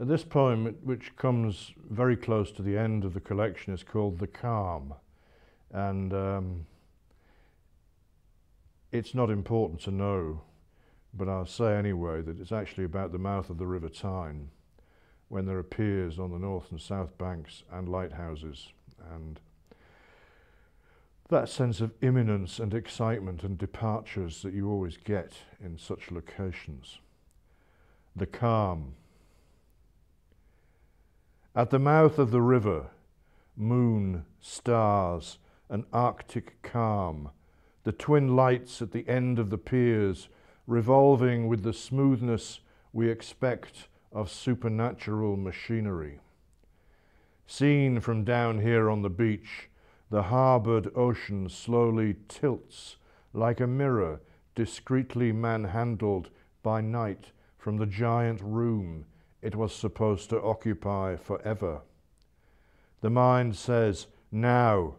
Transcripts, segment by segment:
This poem, which comes very close to the end of the collection, is called The Calm. And um, it's not important to know, but I'll say anyway that it's actually about the mouth of the River Tyne when there are piers on the north and south banks and lighthouses. And that sense of imminence and excitement and departures that you always get in such locations. The calm at the mouth of the river, moon, stars, an arctic calm, the twin lights at the end of the piers revolving with the smoothness we expect of supernatural machinery. Seen from down here on the beach, the harboured ocean slowly tilts like a mirror discreetly manhandled by night from the giant room it was supposed to occupy forever. The mind says, now,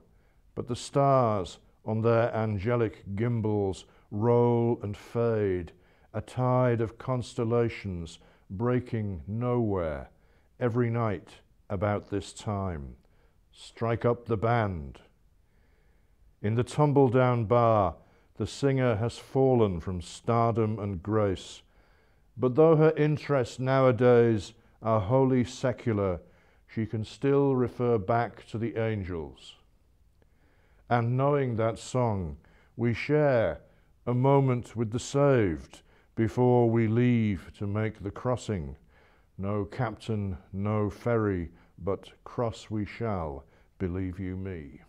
but the stars on their angelic gimbals roll and fade, a tide of constellations breaking nowhere every night about this time. Strike up the band. In the tumble down bar, the singer has fallen from stardom and grace but though her interests nowadays are wholly secular, she can still refer back to the angels. And knowing that song, we share a moment with the saved before we leave to make the crossing. No captain, no ferry, but cross we shall, believe you me.